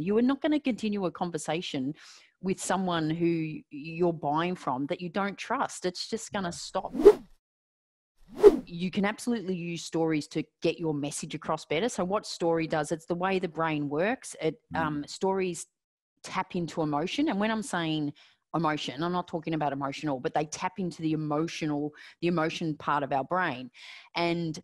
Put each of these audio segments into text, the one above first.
You are not going to continue a conversation with someone who you're buying from that you don't trust. It's just going to stop. You can absolutely use stories to get your message across better. So, what story does, it's the way the brain works. It mm. um, stories tap into emotion, and when I'm saying emotion, I'm not talking about emotional, but they tap into the emotional, the emotion part of our brain, and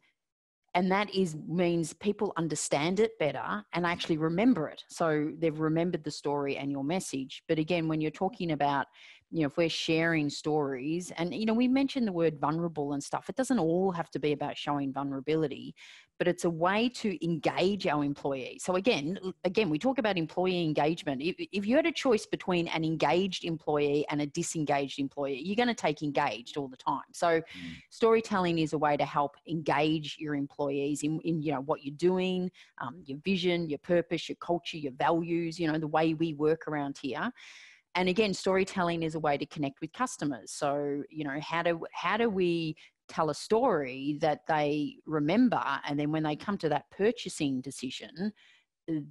and that is means people understand it better and actually remember it. So they've remembered the story and your message. But again when you're talking about you know if we're sharing stories and you know we mentioned the word vulnerable and stuff it doesn't all have to be about showing vulnerability but it's a way to engage our employees so again again we talk about employee engagement. If, if you had a choice between an engaged employee and a disengaged employee you're going to take engaged all the time. So mm. storytelling is a way to help engage your employees in, in you know what you're doing um, your vision your purpose your culture your values you know the way we work around here and again storytelling is a way to connect with customers. So you know how do how do we tell a story that they remember? And then when they come to that purchasing decision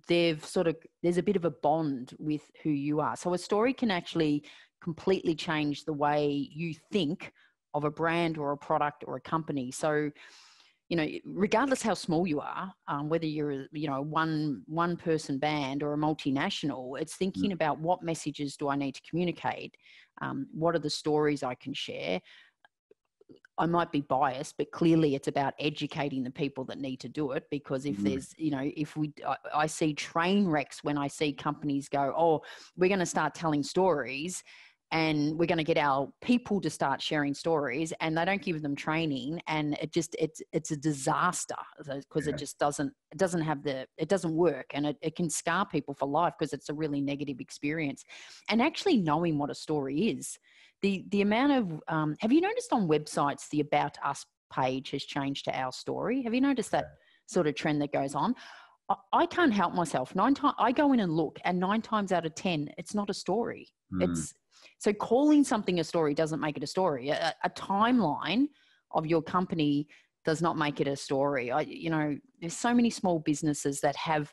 they've sort of there's a bit of a bond with who you are. So a story can actually completely change the way you think of a brand or a product or a company. So you know, regardless how small you are, um, whether you're, you know, one one person band or a multinational, it's thinking mm. about what messages do I need to communicate, um, what are the stories I can share. I might be biased, but clearly it's about educating the people that need to do it. Because if mm. there's, you know, if we, I, I see train wrecks when I see companies go, oh, we're going to start telling stories and we're going to get our people to start sharing stories and they don't give them training and it just it's it's a disaster because yeah. it just doesn't it doesn't have the it doesn't work and it, it can scar people for life because it's a really negative experience. And actually knowing what a story is the the amount of um, have you noticed on websites the about us page has changed to our story? Have you noticed that sort of trend that goes on I can't help myself. Nine times I go in and look, and nine times out of ten, it's not a story. Mm. It's so calling something a story doesn't make it a story. A, a timeline of your company does not make it a story. I, you know, there's so many small businesses that have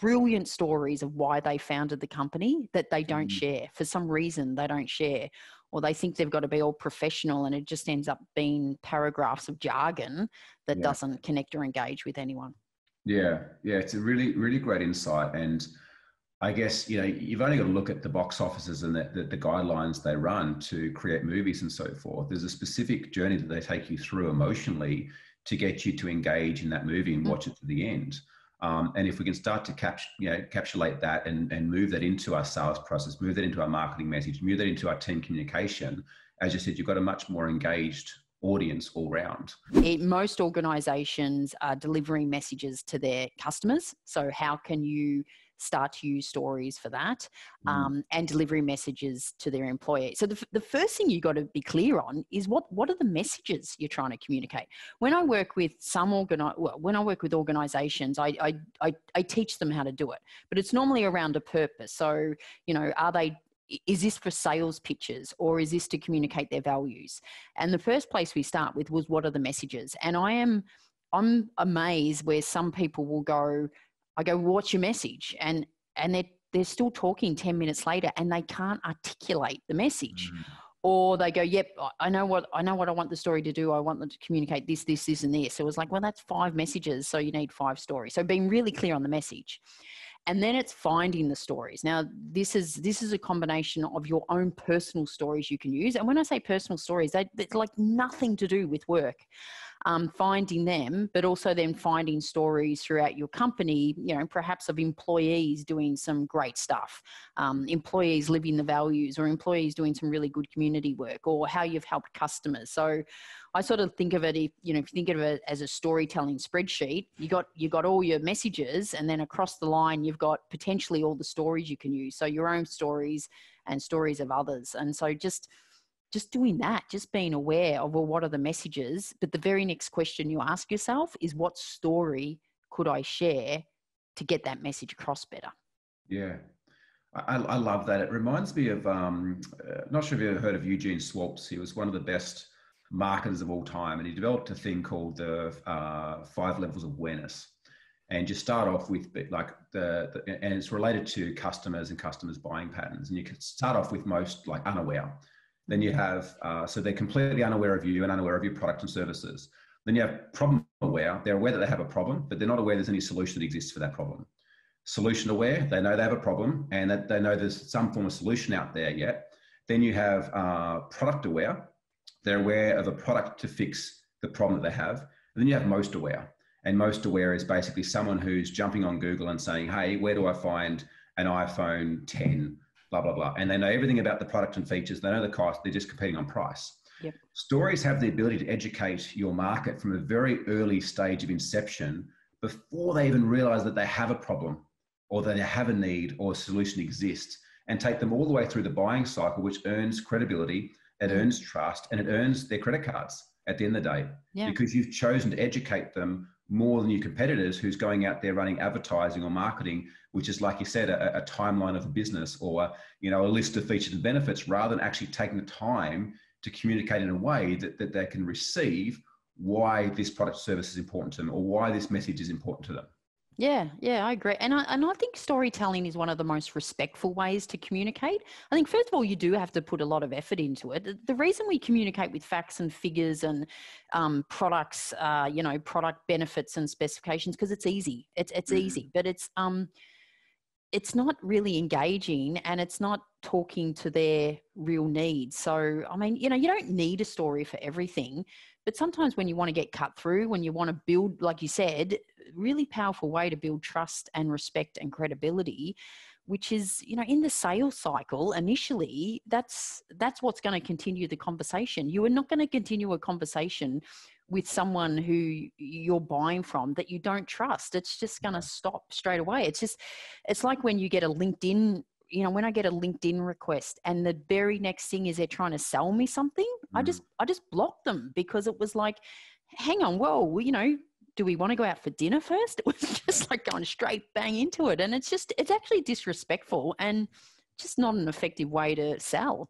brilliant stories of why they founded the company that they don't mm. share. For some reason, they don't share, or they think they've got to be all professional, and it just ends up being paragraphs of jargon that yeah. doesn't connect or engage with anyone. Yeah, yeah, it's a really, really great insight, and I guess you know you've only got to look at the box offices and the, the, the, guidelines they run to create movies and so forth. There's a specific journey that they take you through emotionally to get you to engage in that movie and watch it to the end. Um, and if we can start to capture, you know, encapsulate that and, and move that into our sales process, move that into our marketing message, move that into our team communication, as you said, you've got a much more engaged audience all round. It, most organizations are delivering messages to their customers. So, how can you start to use stories for that mm. um, and delivering messages to their employees. So the, the first thing you've got to be clear on is what what are the messages you're trying to communicate. When I work with some organi- well, when I work with organizations, I, I, I, I teach them how to do it, but it's normally around a purpose. So you know, are they is this for sales pitches or is this to communicate their values? And the first place we start with was what are the messages? And I am I'm amazed where some people will go, I go, what's your message? And and they're they're still talking 10 minutes later and they can't articulate the message. Mm. Or they go, Yep, I know what I know what I want the story to do. I want them to communicate this, this, this, and this. So it was like, well, that's five messages, so you need five stories. So being really clear on the message and then it's finding the stories. Now this is this is a combination of your own personal stories you can use and when i say personal stories they, it's like nothing to do with work um, finding them, but also then finding stories throughout your company, you know, perhaps of employees doing some great stuff, um, employees living the values, or employees doing some really good community work, or how you've helped customers. So I sort of think of it, if, you know, if you think of it as a storytelling spreadsheet, you got you got all your messages, and then across the line you've got potentially all the stories you can use. So your own stories and stories of others, and so just just doing that, just being aware of, well, what are the messages? But the very next question you ask yourself is, what story could I share to get that message across better? Yeah. I, I love that. It reminds me of, um, uh, not sure if you've ever heard of Eugene Schwartz. He was one of the best marketers of all time, and he developed a thing called the uh, five levels of awareness. and just start off with like the, the, and it's related to customers and customers buying patterns and you can start off with most like unaware then you have uh, so they're completely unaware of you and unaware of your product and services. Then you have problem aware. They're aware that they have a problem but they're not aware there's any solution that exists for that problem. Solution aware they know they have a problem and that they know there's some form of solution out there yet. Then you have uh, product aware. They're aware of a product to fix the problem that they have. And then you have most aware. And most aware is basically someone who's jumping on Google and saying, hey, where do I find an iPhone 10? Blah, blah, blah. And they know everything about the product and features. They know the cost. They're just competing on price. Yep. Stories have the ability to educate your market from a very early stage of inception before they even realize that they have a problem or that they have a need or a solution exists and take them all the way through the buying cycle, which earns credibility, it mm. earns trust, and it earns their credit cards at the end of the day yeah. because you've chosen to educate them more than your competitors who's going out there running advertising or marketing which is like you said a, a, timeline of a business or you know a list of features and benefits rather than actually taking the time to communicate in a way that, that they can receive why this product service is important to them or why this message is important to them yeah, yeah, I agree. And I, and I think storytelling is one of the most respectful ways to communicate. I think, first of all, you do have to put a lot of effort into it. The, the reason we communicate with facts and figures and um, products, uh, you know, product benefits and specifications, because it's easy. It's, it's mm-hmm. easy, but it's, um, it's not really engaging and it's not talking to their real needs. So, I mean, you know, you don't need a story for everything, but sometimes when you want to get cut through, when you want to build, like you said, really powerful way to build trust and respect and credibility which is you know in the sales cycle initially that's that's what's going to continue the conversation you are not going to continue a conversation with someone who you're buying from that you don't trust it's just going to stop straight away it's just it's like when you get a linkedin you know when i get a linkedin request and the very next thing is they're trying to sell me something mm. i just i just blocked them because it was like hang on whoa you know do we want to go out for dinner first? It was just like going straight bang into it. And it's just, it's actually disrespectful and just not an effective way to sell.